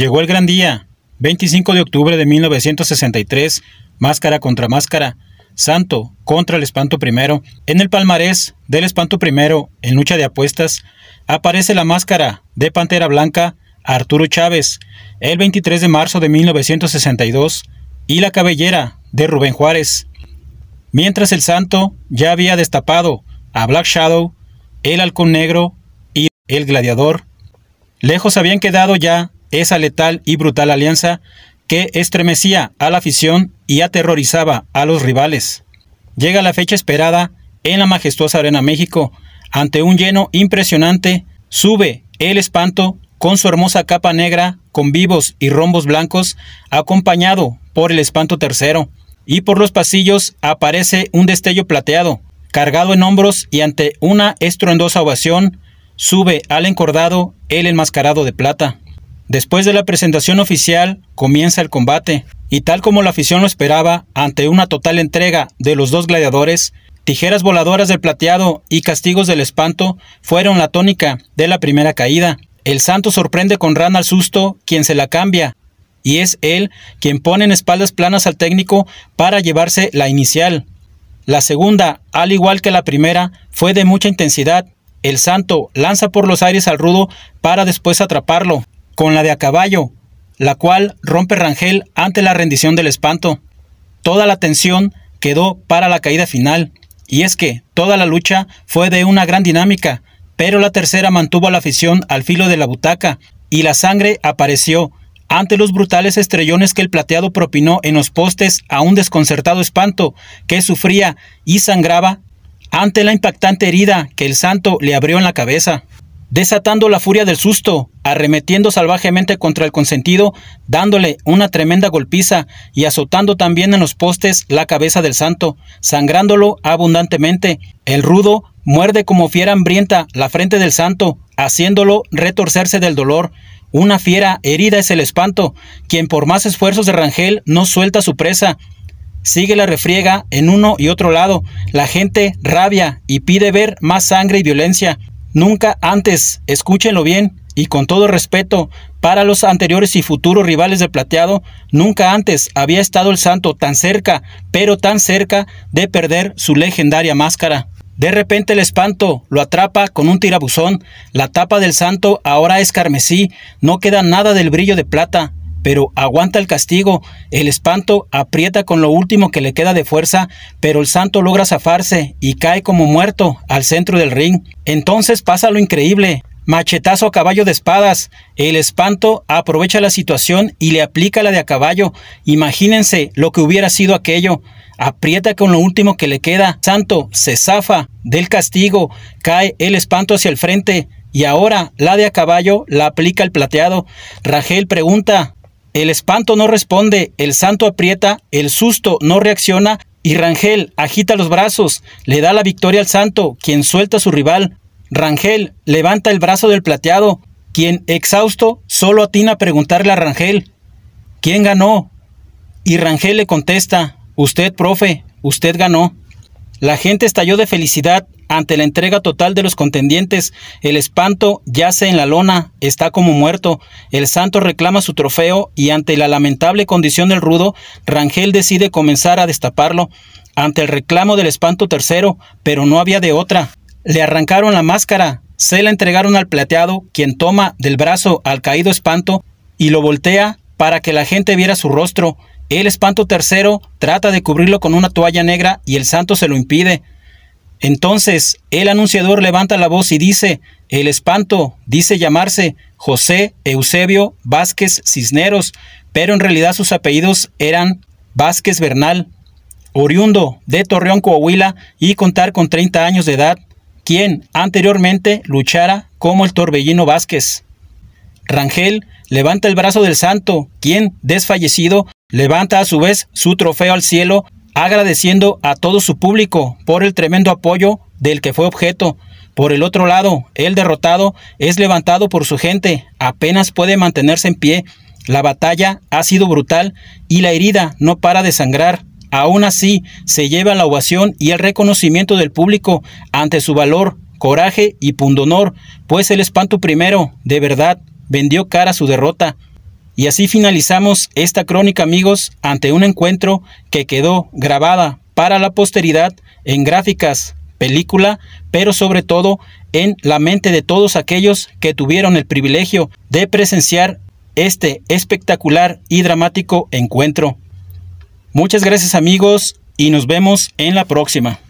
Llegó el gran día, 25 de octubre de 1963, máscara contra máscara, Santo contra el Espanto Primero. En el palmarés del Espanto Primero, en lucha de apuestas, aparece la máscara de Pantera Blanca Arturo Chávez, el 23 de marzo de 1962, y la cabellera de Rubén Juárez. Mientras el Santo ya había destapado a Black Shadow, el Halcón Negro y el Gladiador, lejos habían quedado ya esa letal y brutal alianza que estremecía a la afición y aterrorizaba a los rivales. Llega la fecha esperada en la majestuosa Arena México. Ante un lleno impresionante, sube el espanto con su hermosa capa negra con vivos y rombos blancos, acompañado por el espanto tercero, y por los pasillos aparece un destello plateado, cargado en hombros y ante una estruendosa ovación, sube al encordado el enmascarado de plata. Después de la presentación oficial, comienza el combate, y tal como la afición lo esperaba, ante una total entrega de los dos gladiadores, tijeras voladoras del plateado y castigos del espanto fueron la tónica de la primera caída. El santo sorprende con rana al susto quien se la cambia, y es él quien pone en espaldas planas al técnico para llevarse la inicial. La segunda, al igual que la primera, fue de mucha intensidad. El santo lanza por los aires al rudo para después atraparlo con la de a caballo, la cual rompe Rangel ante la rendición del espanto. Toda la tensión quedó para la caída final, y es que toda la lucha fue de una gran dinámica, pero la tercera mantuvo a la afición al filo de la butaca, y la sangre apareció ante los brutales estrellones que el plateado propinó en los postes a un desconcertado espanto que sufría y sangraba ante la impactante herida que el santo le abrió en la cabeza desatando la furia del susto, arremetiendo salvajemente contra el consentido, dándole una tremenda golpiza y azotando también en los postes la cabeza del santo, sangrándolo abundantemente. El rudo muerde como fiera hambrienta la frente del santo, haciéndolo retorcerse del dolor. Una fiera herida es el espanto, quien por más esfuerzos de Rangel no suelta su presa. Sigue la refriega en uno y otro lado. La gente rabia y pide ver más sangre y violencia. Nunca antes, escúchenlo bien y con todo respeto para los anteriores y futuros rivales de Plateado, nunca antes había estado el santo tan cerca, pero tan cerca de perder su legendaria máscara. De repente el espanto lo atrapa con un tirabuzón, la tapa del santo ahora es carmesí, no queda nada del brillo de plata, pero aguanta el castigo. El espanto aprieta con lo último que le queda de fuerza, pero el santo logra zafarse y cae como muerto al centro del ring. Entonces pasa lo increíble. Machetazo a caballo de espadas. El espanto aprovecha la situación y le aplica la de a caballo. Imagínense lo que hubiera sido aquello. Aprieta con lo último que le queda. Santo se zafa del castigo. Cae el espanto hacia el frente. Y ahora la de a caballo la aplica el plateado. Rachel pregunta, el espanto no responde, el santo aprieta, el susto no reacciona y Rangel agita los brazos, le da la victoria al santo, quien suelta a su rival. Rangel levanta el brazo del plateado, quien, exhausto, solo atina a preguntarle a Rangel, ¿quién ganó? Y Rangel le contesta, usted, profe, usted ganó. La gente estalló de felicidad ante la entrega total de los contendientes. El espanto yace en la lona, está como muerto. El santo reclama su trofeo y ante la lamentable condición del rudo, Rangel decide comenzar a destaparlo. Ante el reclamo del espanto tercero, pero no había de otra. Le arrancaron la máscara, se la entregaron al plateado, quien toma del brazo al caído espanto y lo voltea para que la gente viera su rostro. El espanto tercero trata de cubrirlo con una toalla negra y el santo se lo impide. Entonces el anunciador levanta la voz y dice, el espanto dice llamarse José Eusebio Vázquez Cisneros, pero en realidad sus apellidos eran Vázquez Bernal, oriundo de Torreón, Coahuila y contar con 30 años de edad, quien anteriormente luchara como el Torbellino Vázquez. Rangel levanta el brazo del santo, quien, desfallecido, Levanta a su vez su trofeo al cielo, agradeciendo a todo su público por el tremendo apoyo del que fue objeto. Por el otro lado, el derrotado es levantado por su gente, apenas puede mantenerse en pie. La batalla ha sido brutal y la herida no para de sangrar. Aún así, se lleva la ovación y el reconocimiento del público ante su valor, coraje y pundonor, pues el espanto primero, de verdad, vendió cara a su derrota Y así finalizamos esta crónica amigos ante un encuentro que quedó grabada para la posteridad en gráficas, película, pero sobre todo en la mente de todos aquellos que tuvieron el privilegio de presenciar este espectacular y dramático encuentro. Muchas gracias amigos y nos vemos en la próxima.